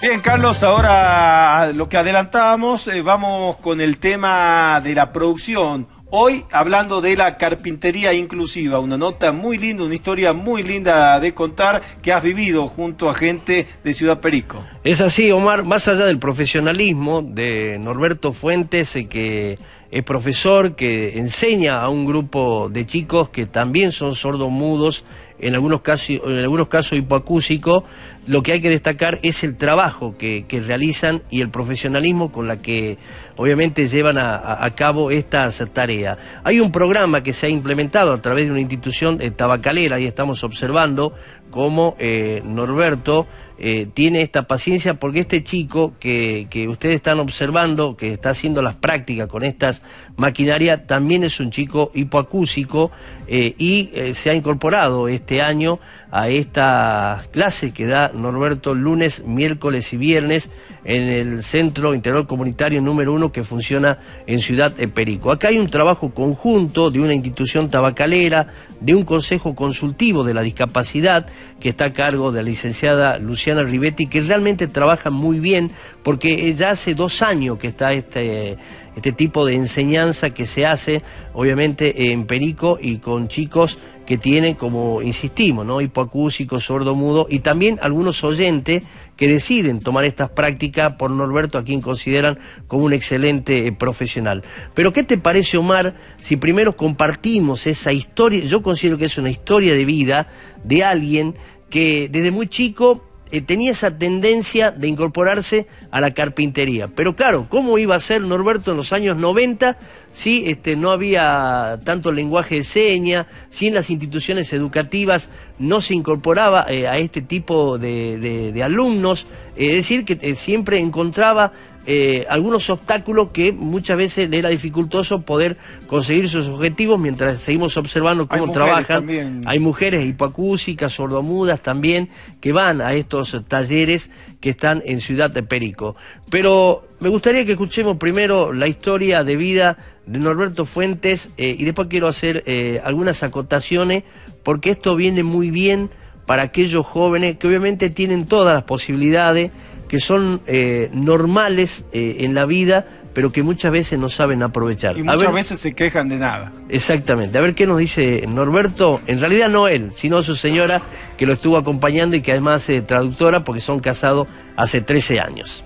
Bien, Carlos, ahora lo que adelantábamos, eh, vamos con el tema de la producción. Hoy hablando de la carpintería inclusiva, una nota muy linda, una historia muy linda de contar que has vivido junto a gente de Ciudad Perico. Es así, Omar, más allá del profesionalismo de Norberto Fuentes, eh, que es profesor, que enseña a un grupo de chicos que también son sordos mudos en algunos casos, en algunos casos hipoacúsicos, lo que hay que destacar es el trabajo que, realizan y el profesionalismo con la que obviamente llevan a, cabo estas tareas. Hay un programa que se ha implementado a través de una institución tabacalera y estamos observando cómo eh, Norberto eh, tiene esta paciencia porque este chico que, que, ustedes están observando, que está haciendo las prácticas con estas maquinarias, también es un chico hipoacúsico eh, y eh, se ha incorporado este año a esta clase que da Norberto lunes, miércoles y viernes en el Centro Interior Comunitario número uno que funciona en Ciudad Perico. Acá hay un trabajo conjunto de una institución tabacalera, de un consejo consultivo de la discapacidad que está a cargo de la licenciada Luciana Rivetti, que realmente trabaja muy bien porque ya hace dos años que está este, este tipo de enseñanza que se hace, obviamente, en Perico y con chicos que tienen, como insistimos, ¿no? hipoacúsicos, sordo-mudo, y también algunos oyentes que deciden tomar estas prácticas por Norberto, a quien consideran como un excelente eh, profesional. Pero ¿qué te parece, Omar, si primero compartimos esa historia? Yo considero que es una historia de vida de alguien que desde muy chico eh, tenía esa tendencia de incorporarse a la carpintería. Pero claro, ¿cómo iba a ser Norberto en los años 90 si este, no había tanto lenguaje de señas, si en las instituciones educativas no se incorporaba eh, a este tipo de, alumnos? es decir, que eh, siempre encontraba eh, algunos obstáculos que muchas veces le era dificultoso poder conseguir sus objetivos mientras seguimos observando cómo trabajan. Hay mujeres hipoacúsicas, sordomudas también, que van a estos talleres que están en Ciudad de Perico. Pero me gustaría que escuchemos primero la historia de vida de Norberto Fuentes eh, y después quiero hacer eh, algunas acotaciones porque esto viene muy bien para aquellos jóvenes que obviamente tienen todas las posibilidades que son eh, normales eh, en la vida, pero que muchas veces no saben aprovechar. Y muchas veces se quejan de nada. Exactamente. A ver qué nos dice Norberto. En realidad no él, sino su señora que lo estuvo acompañando y que además es traductora porque son casados hace 13 años.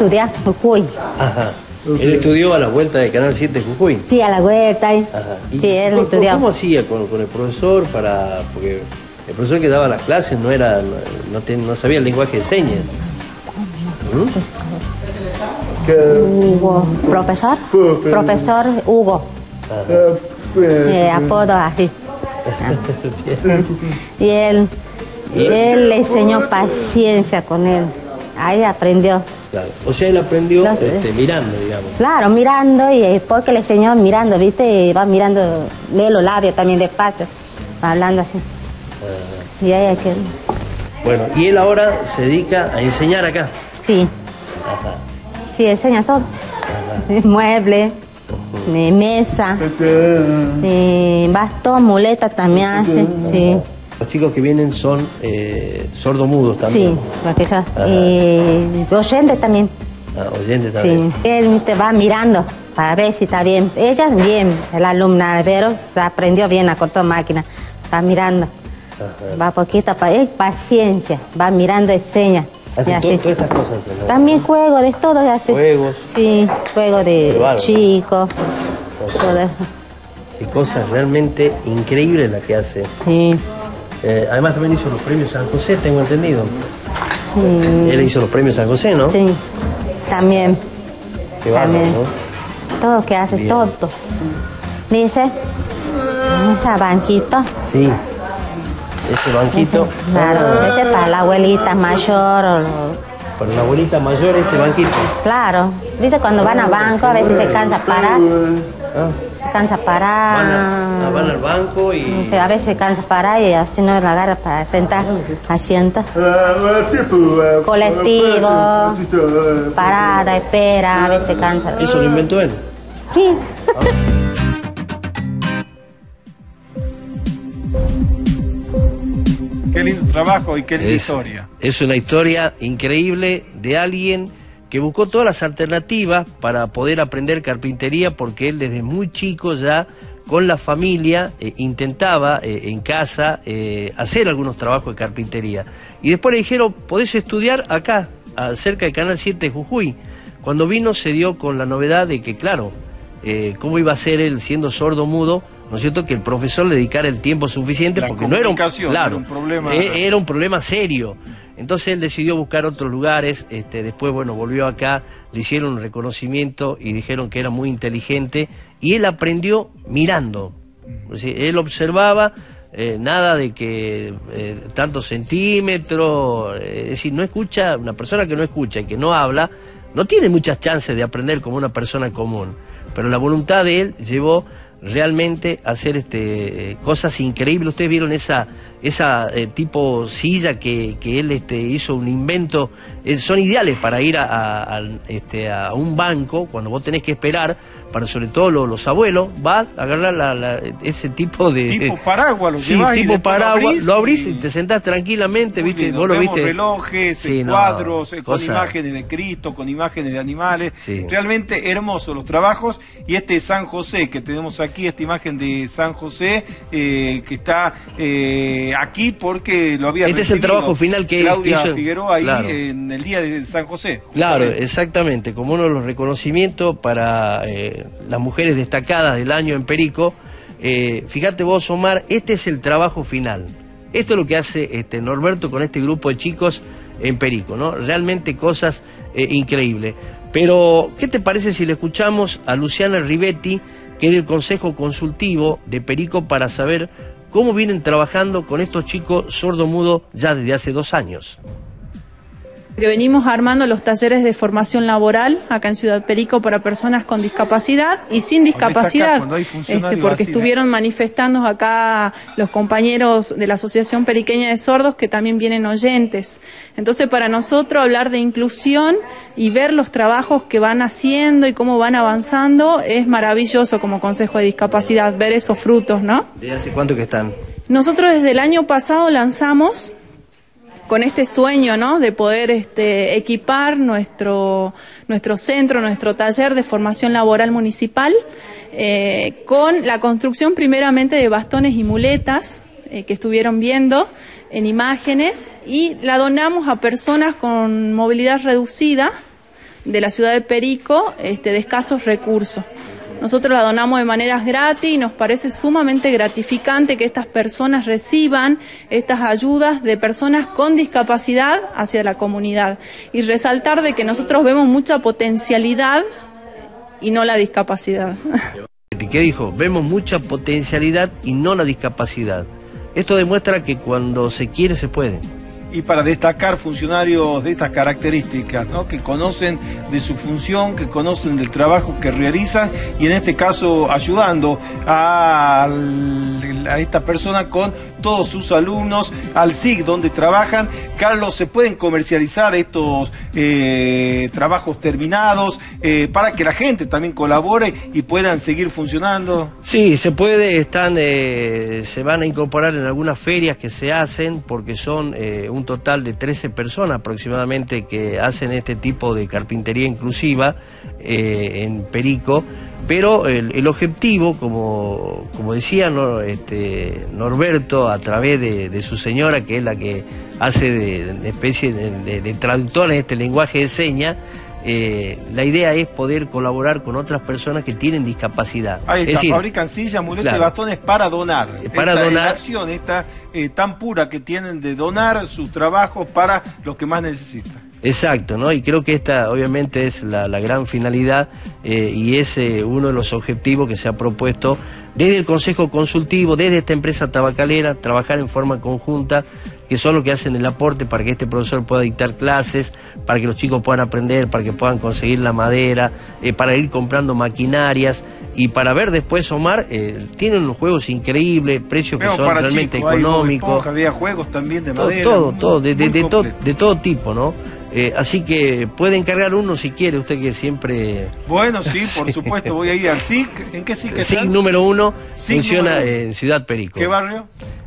Estudiar Jujuy. Ajá. Él estudió a la vuelta de Canal 7 Jujuy. Sí, a la vuelta. ¿eh? Ajá. Sí, él cómo, estudió. ¿Cómo hacía con, el profesor para...? Porque el profesor que daba las clases no era... no, sabía el lenguaje de señas. ¿Mm? Hugo. ¿Profesor? Profesor Hugo. Eh, apodo así. y él, él le enseñó paciencia con él. Ahí aprendió. Claro. O sea, él aprendió este, mirando, digamos. Claro, mirando y después que le enseñó mirando, ¿viste? Va mirando, lee los labios también despacio, va hablando así. Ah. Y ahí hay que... Bueno, y él ahora se dedica a enseñar acá. Sí. Ajá. Sí, enseña todo. Mueble, mesa, bastón, muleta también hace, sí. Los chicos que vienen son eh, sordomudos también. Sí, aquellos. Y oyentes también. Ah, oyentes también. Sí, él te va mirando para ver si está bien. Ella bien, la alumna, pero aprendió bien a cortar máquina. Va mirando. Va poquito, para paciencia, va mirando enseña. Hace todas estas cosas. También juego de todo hace. Juegos. Sí, juego de chicos, todo eso. Sí, cosas realmente increíbles las que hace. Sí. Eh, además también hizo los premios San José, tengo entendido. Él hizo los premios San José, ¿no? Sí, también. Qué también. ¿no? Todo que hace, todo. Dice, ese banquito. Sí. Ese banquito. claro, ese para la abuelita mayor o Para la abuelita mayor este banquito. Claro. ¿Viste cuando van a banco a veces se cansa para? Ah. Cansa parar. Van, a- ah, van al banco y... No sé, a veces cansa parar y así no la agarra para sentar asiento. Colectivo, parada, espera, a veces cansa. Eso lo inventó él. Sí. Qué lindo trabajo y qué linda Es, historia. es una historia increíble de alguien que buscó todas las alternativas para poder aprender carpintería porque él desde muy chico ya con la familia eh, intentaba eh, en casa eh, hacer algunos trabajos de carpintería. Y después le dijeron, podés estudiar acá, cerca del Canal 7 de Jujuy. Cuando vino se dio con la novedad de que, claro, cómo iba a ser él siendo sordo mudo, ¿no es cierto? Que el profesor le dedicara el tiempo suficiente La porque no era un, claro, era un problema. era un problema serio. Entonces él decidió buscar otros lugares, este, después, bueno, volvió acá, le hicieron un reconocimiento y dijeron que era muy inteligente y él aprendió mirando. Él observaba, eh, nada de que eh, tantos centímetros, eh, es decir, no escucha, una persona que no escucha y que no habla, no tiene muchas chances de aprender como una persona común. Pero la voluntad de él llevó realmente hacer este, cosas increíbles. Ustedes vieron esa, esa eh, tipo silla que, que él este, hizo un invento. Eh, son ideales para ir a, este, a un banco cuando vos tenés que esperar, para sobre todo lo- los abuelos, va a agarrar la- la- ese tipo de... Tipo paraguas, lo Sí, llevas y tipo después lo paraguas, abrís lo abrís y y- te sentás tranquilamente, ¿viste? Vos lo viste. relojes, Sí, no, cuadros, eh, con cosa- imágenes de Cristo, con imágenes de animales. Sí. Realmente hermosos los trabajos. Y este San José que tenemos aquí, esta imagen de San José, eh, que está eh, aquí porque lo había Este es el trabajo final que- Claudia que hizo- Figueroa ahí claro. en el día de San José. Claro, exactamente, como uno de los reconocimientos para eh, las mujeres destacadas del año en Perico. Eh, fíjate vos, Omar, este es el trabajo final. Esto es lo que hace este Norberto con este grupo de chicos en Perico, ¿no? Realmente cosas eh, increíbles. Pero, ¿qué te parece si le escuchamos a Luciana Rivetti, que es del Consejo Consultivo de Perico, para saber cómo vienen trabajando con estos chicos sordomudos ya desde hace dos años? Que venimos armando los talleres de formación laboral acá en Ciudad Perico para personas con discapacidad y sin acá, discapacidad, cuando hay funcionarios este, porque así, ¿no? estuvieron manifestando acá los compañeros de la Asociación Periqueña de Sordos que también vienen oyentes. Entonces, para nosotros hablar de inclusión y ver los trabajos que van haciendo y cómo van avanzando es maravilloso como Consejo de Discapacidad, ver esos frutos, ¿no? ¿Desde hace cuánto que están? Nosotros desde el año pasado lanzamos con este sueño, ¿no? De poder este, equipar nuestro, nuestro centro, nuestro taller de formación laboral municipal, eh, con la construcción primeramente de bastones y muletas eh, que estuvieron viendo en imágenes y la donamos a personas con movilidad reducida de la ciudad de Perico, este, de escasos recursos. Nosotros la donamos de maneras gratis y nos parece sumamente gratificante que estas personas reciban estas ayudas de personas con discapacidad hacia la comunidad. Y resaltar de que nosotros vemos mucha potencialidad y no la discapacidad. ¿Qué dijo? Vemos mucha potencialidad y no la discapacidad. Esto demuestra que cuando se quiere se puede. Y para destacar funcionarios de estas características, ¿no? que conocen de su función, que conocen del trabajo que realizan y en este caso ayudando a, a esta persona con todos sus alumnos, al SIG donde trabajan. Carlos, ¿se pueden comercializar estos eh, trabajos terminados eh, para que la gente también colabore y puedan seguir funcionando? Sí, se puede, están, eh, se van a incorporar en algunas ferias que se hacen, porque son un total de 13 personas aproximadamente que hacen este tipo de carpintería inclusiva en Perico. Pero el, el objetivo, como, como decía ¿no? este, Norberto, a través de, de su señora, que es la que hace de, de especie de, de- traductora en este lenguaje de señas, eh, la idea es poder colaborar con otras personas que tienen discapacidad. Ahí Es está, decir, fabrican sillas, muletas claro. y bastones para donar. Eh, para esta, donar. La acción esta eh, tan pura que tienen de donar sus trabajos para los que más necesitan. Exacto, ¿no? Y creo que esta obviamente es la, la gran finalidad eh, y es eh, uno de los objetivos que se ha propuesto desde el Consejo Consultivo, desde esta empresa tabacalera, trabajar en forma conjunta, que son los que hacen el aporte para que este profesor pueda dictar clases, para que los chicos puedan aprender, para que puedan conseguir la madera, eh, para ir comprando maquinarias y para ver después, Omar, eh, tienen unos juegos increíbles, precios que Veo son realmente chicos, hay económicos. había juegos también de madera. todo, muy- todo, de, de- de to- de todo tipo, ¿no? Eh, así que puede encargar uno si quiere, usted que siempre... Bueno, sí, por supuesto, voy a ir al SIC. ¿En qué SIC? SIG número uno funciona número uno. en Ciudad Perico. ¿Qué barrio?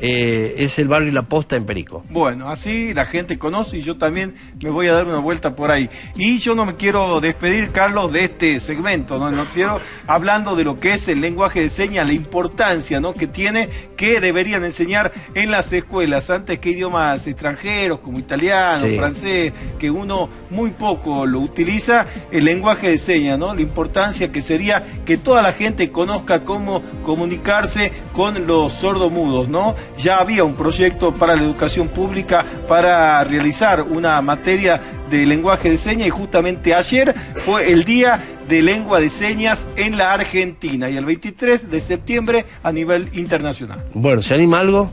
Eh, es el barrio La Posta en Perico. Bueno, así la gente conoce y yo también me voy a dar una vuelta por ahí. Y yo no me quiero despedir, Carlos, de este segmento, ¿no? No quiero hablando de lo que es el lenguaje de señas, la importancia ¿no? que tiene, que deberían enseñar en las escuelas, antes que idiomas extranjeros como italiano, Sí. francés, que uno muy poco lo utiliza, el lenguaje de señas, ¿no? La importancia que sería que toda la gente conozca cómo comunicarse con los sordomudos, ¿no? Ya había un proyecto para la educación pública para realizar una materia de lenguaje de señas y justamente ayer fue el día de lengua de señas en la Argentina y el 23 de septiembre a nivel internacional. Bueno, ¿se anima algo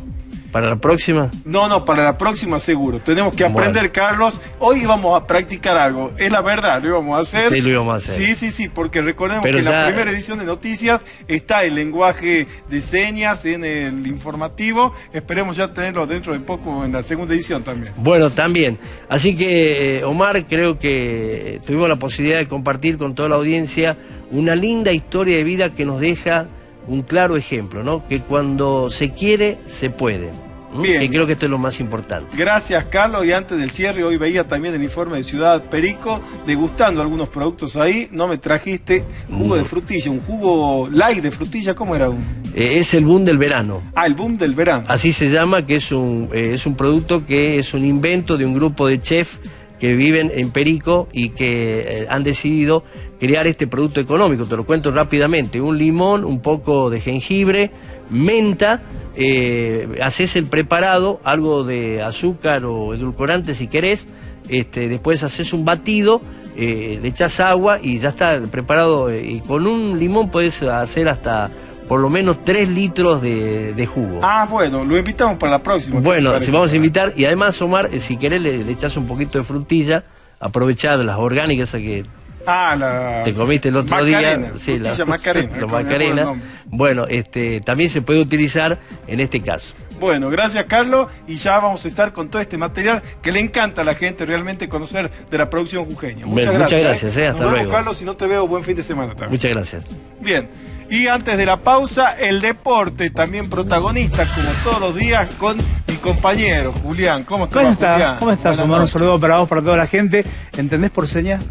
para la próxima? No, no, para la próxima seguro. Tenemos que aprender, Bueno. Carlos. Hoy vamos a practicar algo. Es la verdad, lo íbamos a hacer. Sí, lo íbamos a hacer. Sí, sí, sí, porque recordemos Pero que en la primera edición de noticias está el lenguaje de señas en el informativo. Esperemos ya tenerlo dentro de poco en la segunda edición también. Bueno, también. Así que, eh, Omar, creo que tuvimos la posibilidad de compartir con toda la audiencia una linda historia de vida que nos deja un claro ejemplo, ¿no? Que cuando se quiere, se puede. Bien. Que creo que esto es lo más importante. Gracias, Carlos. Y antes del cierre, hoy veía también el informe de Ciudad Perico, degustando algunos productos ahí. No me trajiste jugo de frutilla, un jugo light de frutilla. ¿Cómo era? Un... Eh, es el boom del verano. Ah, el boom del verano. Así se llama, que es un, eh, es un producto que es un invento de un grupo de chefs que viven en Perico y que eh, han decidido crear este producto económico. Te lo cuento rápidamente. Un limón, un poco de jengibre, menta, eh, haces el preparado, algo de azúcar o edulcorante si querés, este, después haces un batido, eh, le echas agua y ya está preparado. y con un limón puedes hacer hasta por lo menos 3 litros de, de jugo. Ah, bueno, lo invitamos para la próxima. ¿qué te Bueno, si vamos a invitar, y además, Omar, eh, si querés le, le echas un poquito de frutilla, aprovechar las orgánicas esas que Ah, la... te comiste el otro Macarena, día. Sí, Macarena. la Macarena. Bueno, este, también se puede utilizar en este caso. Bueno, gracias Carlos y ya vamos a estar con todo este material que le encanta a la gente realmente conocer de la producción jujeña. Muchas gracias. muchas gracias, eh, hasta Nos vemos, luego. Carlos, si no te veo, buen fin de semana también. Muchas gracias. Bien, y antes de la pausa, el deporte, también protagonista como todos los días con mi compañero Julián. ¿Cómo estás, ¿Cómo estás? Julián? ¿Cómo estás? Un saludo para vos, para toda la gente. ¿Entendés por señas?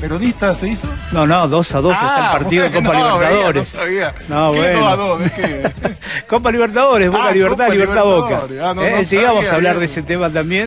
¿Periodista se hizo? No, no, 2 a 2 está el partido de Copa no, Libertadores. veía, No, no sabía. ¿Qué bueno. 2 a 2? ¿De qué? Copa Libertadores, Boca Ah, Libertad, Copa Libertad Boca. Ah, no, Eh, no sabía a hablar de ese tema también.